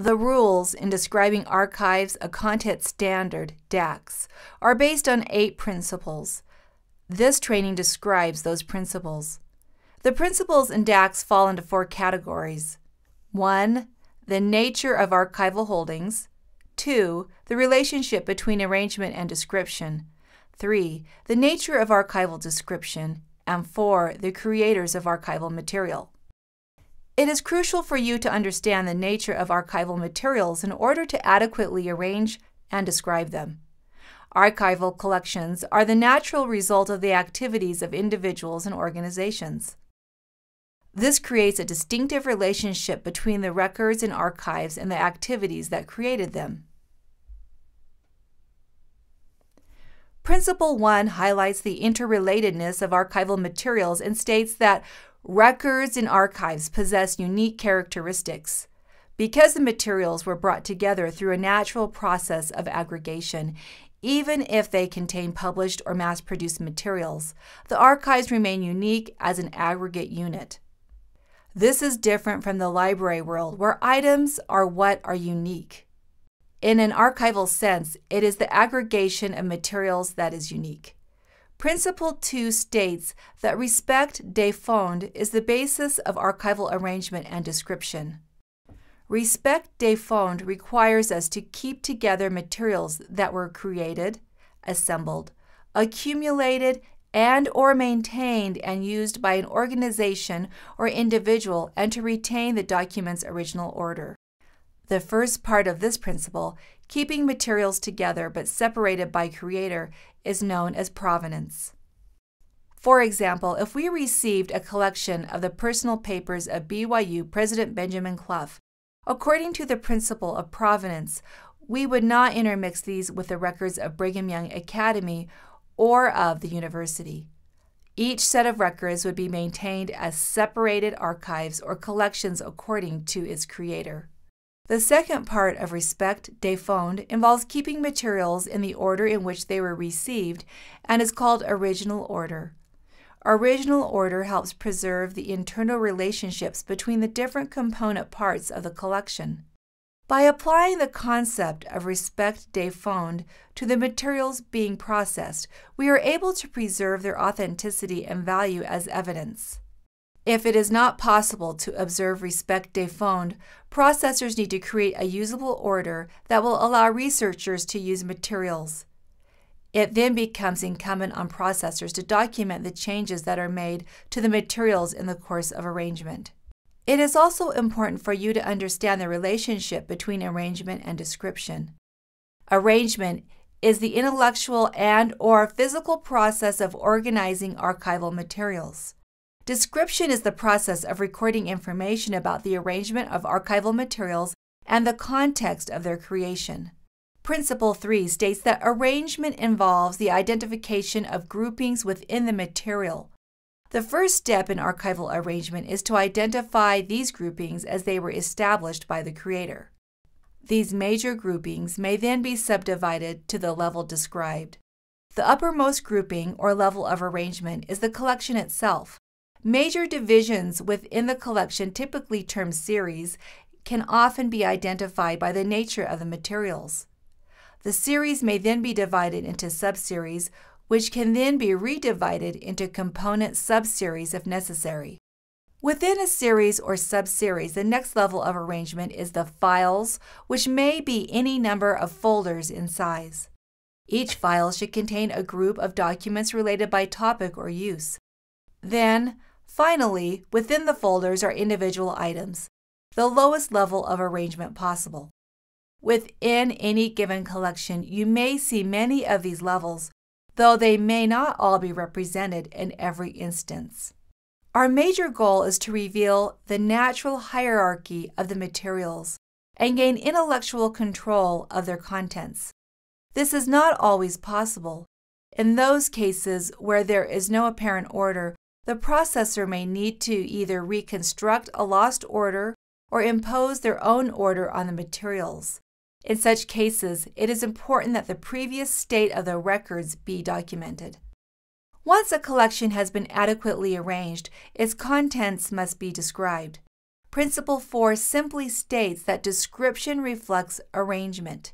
The rules in describing archives a content standard, DACS, are based on eight principles. This training describes those principles. The principles in DACS fall into four categories 1. The nature of archival holdings. 2. The relationship between arrangement and description. 3. The nature of archival description. And 4. The creators of archival material. It is crucial for you to understand the nature of archival materials in order to adequately arrange and describe them. Archival collections are the natural result of the activities of individuals and organizations. This creates a distinctive relationship between the records and archives and the activities that created them. Principle 1 highlights the interrelatedness of archival materials and states that records and archives possess unique characteristics. Because the materials were brought together through a natural process of aggregation, even if they contain published or mass produced materials, the archives remain unique as an aggregate unit. This is different from the library world, where items are what are unique. In an archival sense, it is the aggregation of materials that is unique. Principle 2 states that respect de fonds is the basis of archival arrangement and description. Respect de fonds requires us to keep together materials that were created, assembled, accumulated, and or maintained and used by an organization or individual and to retain the document's original order. The first part of this principle, keeping materials together but separated by creator, is known as provenance. For example, if we received a collection of the personal papers of BYU President Benjamin Cluff, according to the principle of provenance, we would not intermix these with the records of Brigham Young Academy or of the university. Each set of records would be maintained as separated archives or collections according to its creator. The second part of Respect de Fonds involves keeping materials in the order in which they were received and is called original order. Original order helps preserve the internal relationships between the different component parts of the collection. By applying the concept of respect de fonds to the materials being processed, we are able to preserve their authenticity and value as evidence. If it is not possible to observe respect de fonds, processors need to create a usable order that will allow researchers to use materials. It then becomes incumbent on processors to document the changes that are made to the materials in the course of arrangement. It is also important for you to understand the relationship between arrangement and description. Arrangement is the intellectual and or physical process of organizing archival materials. Description is the process of recording information about the arrangement of archival materials and the context of their creation. Principle 3 states that arrangement involves the identification of groupings within the material. The first step in archival arrangement is to identify these groupings as they were established by the creator. These major groupings may then be subdivided to the level described. The uppermost grouping or level of arrangement is the collection itself. Major divisions within the collection, typically termed series, can often be identified by the nature of the materials. The series may then be divided into subseries, which can then be redivided into component subseries if necessary. Within a series or subseries, the next level of arrangement is the files, which may be any number of folders in size. Each file should contain a group of documents related by topic or use. Then, Finally, within the folders are individual items, the lowest level of arrangement possible. Within any given collection, you may see many of these levels, though they may not all be represented in every instance. Our major goal is to reveal the natural hierarchy of the materials and gain intellectual control of their contents. This is not always possible. In those cases where there is no apparent order, the processor may need to either reconstruct a lost order or impose their own order on the materials. In such cases, it is important that the previous state of the records be documented. Once a collection has been adequately arranged, its contents must be described. Principle 4 simply states that description reflects arrangement.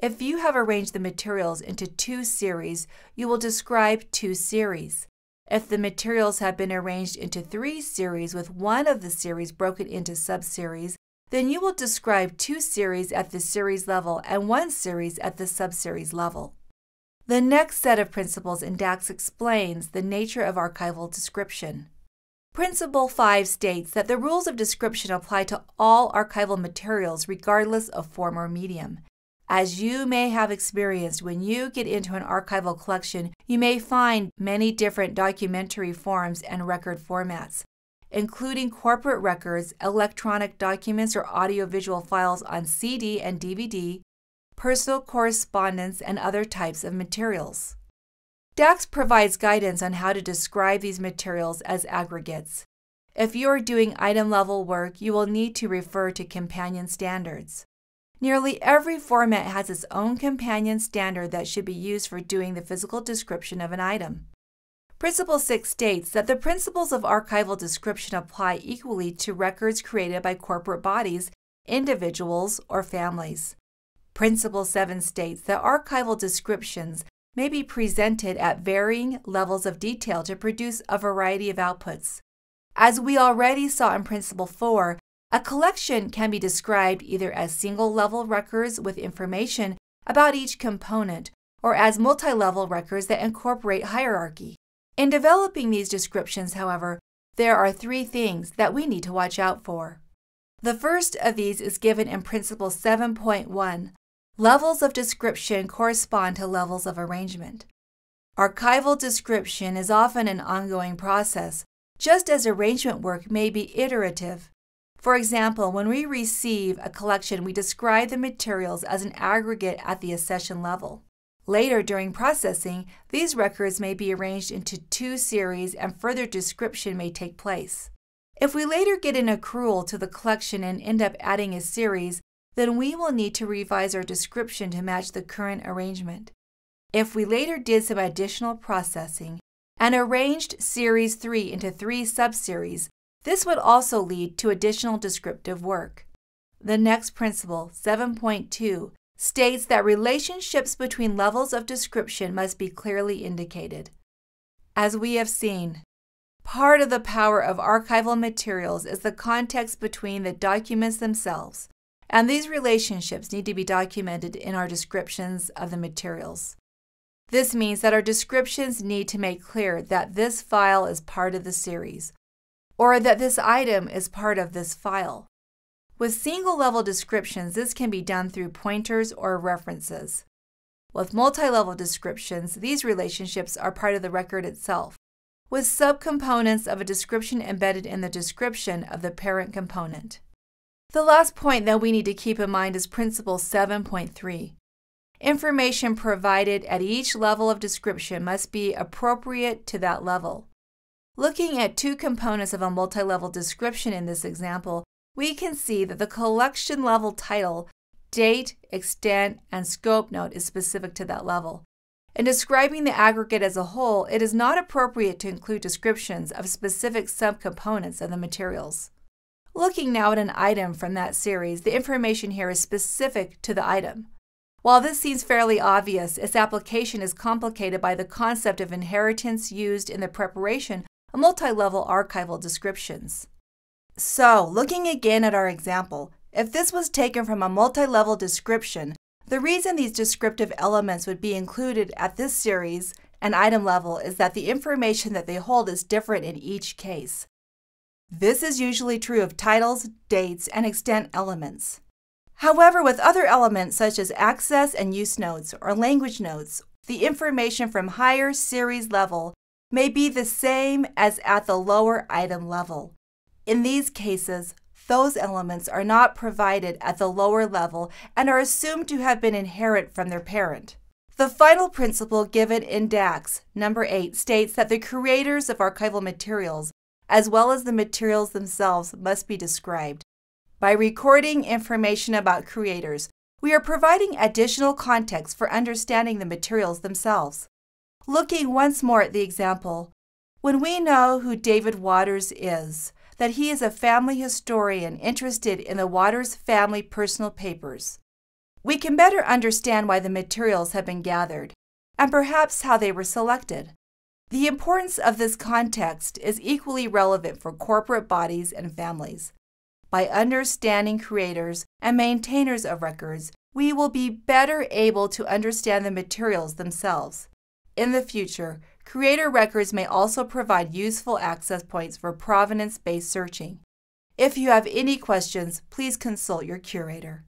If you have arranged the materials into two series, you will describe two series. If the materials have been arranged into three series with one of the series broken into subseries, then you will describe two series at the series level and one series at the subseries level. The next set of principles in DACS explains the nature of archival description. Principle 5 states that the rules of description apply to all archival materials regardless of form or medium. As you may have experienced when you get into an archival collection, you may find many different documentary forms and record formats, including corporate records, electronic documents or audiovisual files on CD and DVD, personal correspondence, and other types of materials. DACS provides guidance on how to describe these materials as aggregates. If you are doing item level work, you will need to refer to companion standards. Nearly every format has its own companion standard that should be used for doing the physical description of an item. Principle 6 states that the principles of archival description apply equally to records created by corporate bodies, individuals, or families. Principle 7 states that archival descriptions may be presented at varying levels of detail to produce a variety of outputs. As we already saw in Principle 4, a collection can be described either as single level records with information about each component or as multi level records that incorporate hierarchy. In developing these descriptions, however, there are three things that we need to watch out for. The first of these is given in Principle 7.1 Levels of description correspond to levels of arrangement. Archival description is often an ongoing process, just as arrangement work may be iterative. For example, when we receive a collection, we describe the materials as an aggregate at the accession level. Later, during processing, these records may be arranged into two series and further description may take place. If we later get an accrual to the collection and end up adding a series, then we will need to revise our description to match the current arrangement. If we later did some additional processing and arranged Series 3 into three subseries, this would also lead to additional descriptive work. The next principle, 7.2, states that relationships between levels of description must be clearly indicated. As we have seen, part of the power of archival materials is the context between the documents themselves and these relationships need to be documented in our descriptions of the materials. This means that our descriptions need to make clear that this file is part of the series, or that this item is part of this file. With single level descriptions, this can be done through pointers or references. With multi level descriptions, these relationships are part of the record itself, with subcomponents of a description embedded in the description of the parent component. The last point that we need to keep in mind is Principle 7.3. Information provided at each level of description must be appropriate to that level. Looking at two components of a multi-level description in this example, we can see that the collection level title, date, extent, and scope note is specific to that level. In describing the aggregate as a whole, it is not appropriate to include descriptions of specific subcomponents of the materials. Looking now at an item from that series, the information here is specific to the item. While this seems fairly obvious, its application is complicated by the concept of inheritance used in the preparation multi-level archival descriptions. So, looking again at our example, if this was taken from a multi-level description, the reason these descriptive elements would be included at this series and item level is that the information that they hold is different in each case. This is usually true of titles, dates, and extent elements. However, with other elements such as access and use notes or language notes, the information from higher series level may be the same as at the lower item level. In these cases, those elements are not provided at the lower level and are assumed to have been inherent from their parent. The final principle given in DACS, number 8, states that the creators of archival materials as well as the materials themselves, must be described. By recording information about creators, we are providing additional context for understanding the materials themselves. Looking once more at the example, when we know who David Waters is, that he is a family historian interested in the Waters family personal papers. We can better understand why the materials have been gathered, and perhaps how they were selected. The importance of this context is equally relevant for corporate bodies and families. By understanding creators and maintainers of records, we will be better able to understand the materials themselves. In the future, creator records may also provide useful access points for provenance based searching. If you have any questions, please consult your curator.